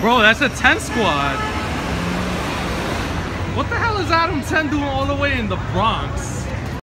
Bro, that's a 10 squad. What the hell is Adam 10 doing all the way in the Bronx?